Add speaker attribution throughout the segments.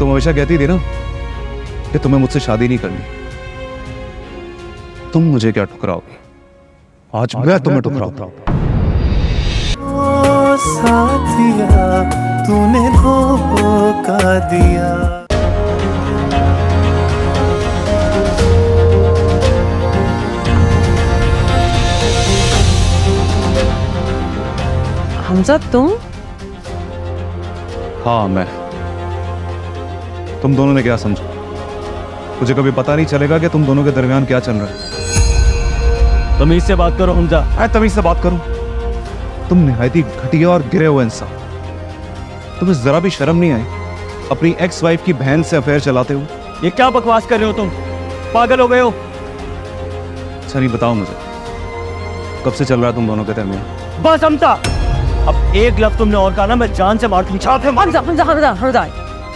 Speaker 1: तुम हमेशा कहती थी ना कि तुम्हें मुझसे शादी नहीं करनी। तुम मुझे क्या ठुकराओगी आज मैं तुम्हें ठुकराऊँगा
Speaker 2: साथिया तूने धोखा दिया।
Speaker 3: हमजा तुम?
Speaker 1: हाँ मैं। तुम दोनों ने क्या समझा? मुझे कभी पता नहीं चलेगा कि तुम दोनों के दरमियान क्या चल रहा है।
Speaker 4: तमीज से बात करो हमजा।
Speaker 1: मैं तमीज से बात करूँ? तुम निहायत ही घटिया और गिरे हुए इंसान। तुम्हें जरा भी शर्म नहीं आई? अपनी एक्स वाइफ की बहन से अफेयर चलाते हो
Speaker 4: ये क्या बकवास कर रहे हो तुम? पागल हो गए हो।
Speaker 1: अच्छा नहीं बताओ मुझे। कब से चल रहा है तुम दोनों के दरमियान?
Speaker 4: बस हमजा। अब एक लफ्ज तुमने और कहा ना मैं जान से मार दूँ।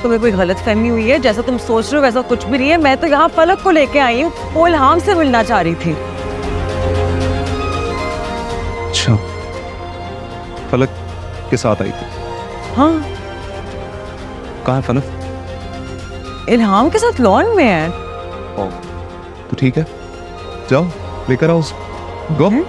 Speaker 3: तुम्हें कोई गलत फहमी हुई है? जैसा तुम सोच रहे हो वैसा कुछ भी नहीं है। मैं तो यहाँ पलक को लेके आई हूँ। वो इल्हाम से मिलना चाह रही थी।
Speaker 1: अच्छा। फलक के साथ आई थी।
Speaker 3: हाँ।
Speaker 1: कहाँ है फलक
Speaker 3: इल्हाम के साथ लॉन में है।
Speaker 1: ओ, तो ठीक है। जाओ लेकर आओ गो।
Speaker 3: हम्म?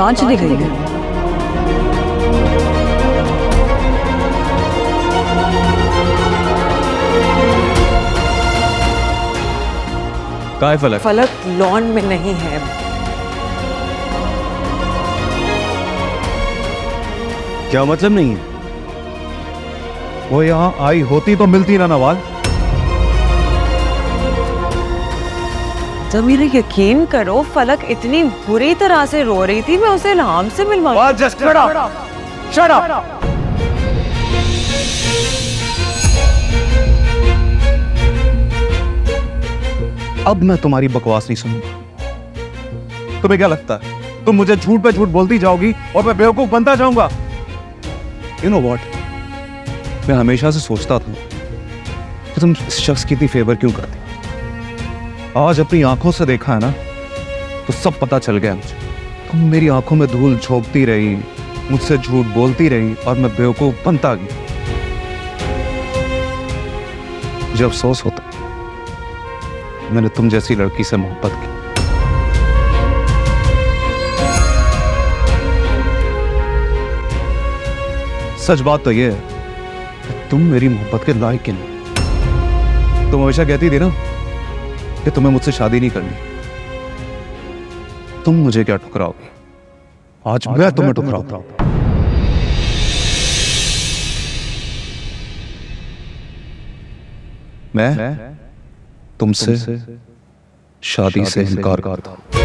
Speaker 3: कहाँ चली गई है।
Speaker 1: कहाँ है फलक?
Speaker 3: फलक लॉन में नहीं है।
Speaker 1: क्या मतलब नहीं है? वो यहाँ आई होती तो मिलती ना नवाज़।
Speaker 3: जब मेरा यकीन करो फलक इतनी बुरी तरह से रो रही थी मैं उसे इल्हाम से मिलवा
Speaker 1: जस्ट
Speaker 4: शट अप
Speaker 1: अब मैं तुम्हारी बकवास नहीं सुनूँगा। तुम्हें क्या लगता है? तुम मुझे झूठ पे झूठ बोलती जाओगी और मैं बेवकूफ़ बनता जाऊँगा? यू नो वॉट मैं हमेशा से सोचता था कि तुम इस शख्स की इतनी फेवर क्यों करती? आज अपनी आँखों से देखा है ना तो सब पता चल गया मुझे। तुम मेरी आँखों में धूल झोंकती रही, मुझसे झूठ बोलती रही और मैं बेवकूफ़ बनता गया। मुझे अफसोस होता मैंने तुम जैसी लड़की से मोहब्बत की। सच बात तो ये है तुम मेरी मोहब्बत के लायक नहीं। तुम हमेशा कहती थी ना कि तुम्हें मुझसे शादी नहीं करनी। तुम मुझे क्या ठुकराओगी आज मैं तुम्हें ठुकराऊँगा मैं तुमसे शादी से इनकार करता हूँ।